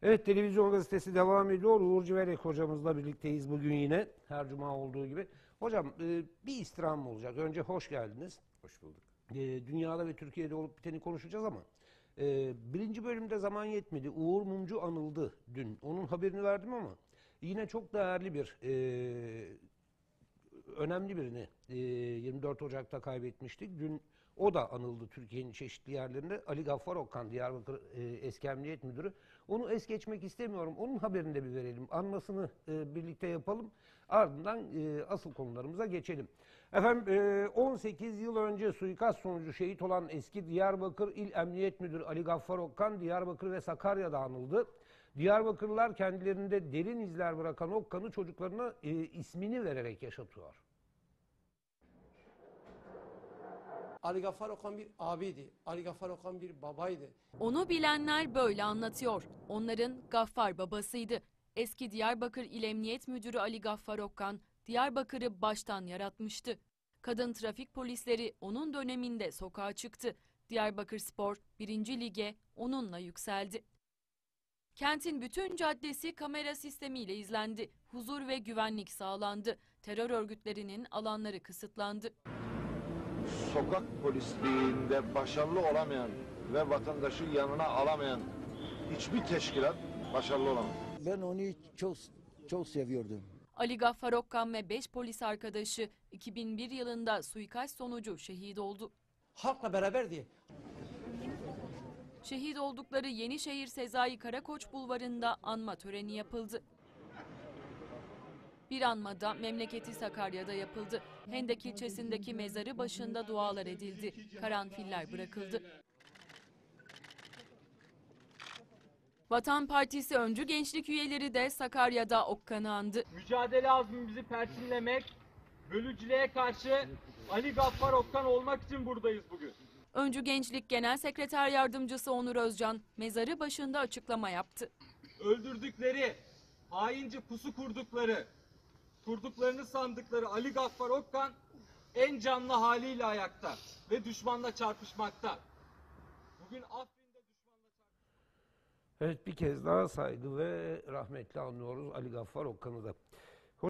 Evet televizyon gazetesi devam ediyor. Uğur Civelek hocamızla birlikteyiz bugün yine. Her cuma olduğu gibi. Hocam e, bir istirham olacak. Önce hoş geldiniz. Hoş bulduk. E, dünyada ve Türkiye'de olup biteni konuşacağız ama e, birinci bölümde zaman yetmedi. Uğur Mumcu anıldı dün. Onun haberini verdim ama yine çok değerli bir önemli birini e, 24 Ocak'ta kaybetmiştik. Dün o da anıldı Türkiye'nin çeşitli yerlerinde. Ali Gaffar Okan, Diyarbakır Eski Emniyet Müdürü. Onu es geçmek istemiyorum. Onun haberini de bir verelim. Anmasını e, birlikte yapalım. Ardından e, asıl konularımıza geçelim. Efendim e, 18 yıl önce suikast sonucu şehit olan eski Diyarbakır İl Emniyet Müdürü Ali Gaffar Okkan Diyarbakır ve Sakarya'da anıldı. Diyarbakırlılar kendilerinde derin izler bırakan Okkan'ı çocuklarına e, ismini vererek yaşatıyor. Ali Gaffar Okan bir abiydi. Ali Gaffar Okan bir babaydı. Onu bilenler böyle anlatıyor. Onların Gaffar babasıydı. Eski Diyarbakır İl Emniyet Müdürü Ali Gaffar Okkan, Diyarbakır'ı baştan yaratmıştı. Kadın trafik polisleri onun döneminde sokağa çıktı. Diyarbakır Spor 1. Lig'e onunla yükseldi. Kentin bütün caddesi kamera sistemiyle izlendi. Huzur ve güvenlik sağlandı. Terör örgütlerinin alanları kısıtlandı. Sokak polisliğinde başarılı olamayan ve vatandaşı yanına alamayan hiçbir teşkilat başarılı olamaz. Ben onu çok çok seviyordum. Ali Gaffar Okkan ve 5 polis arkadaşı 2001 yılında suikast sonucu şehit oldu. Halkla beraberdi. Şehit oldukları Yenişehir Sezai Karakoç Bulvarı'nda anma töreni yapıldı. Bir anmada memleketi Sakarya'da yapıldı. Hendek ilçesindeki mezarı başında dualar edildi. Karanfiller bırakıldı. Vatan Partisi öncü gençlik üyeleri de Sakarya'da Okkan'ı andı. Mücadele azmimizi perçinlemek, bölücülüğe karşı Ali Gaffar Okkan olmak için buradayız bugün. Öncü Gençlik Genel Sekreter Yardımcısı Onur Özcan mezarı başında açıklama yaptı. Öldürdükleri, haince pusu kurdukları, kurduklarını sandıkları Ali Gaffar Okkan en canlı haliyle ayakta ve düşmanla çarpışmakta. Bugün Afrin'de Evet bir kez daha saygı ve rahmetle anlıyoruz Ali Gaffar Okkan'ı da.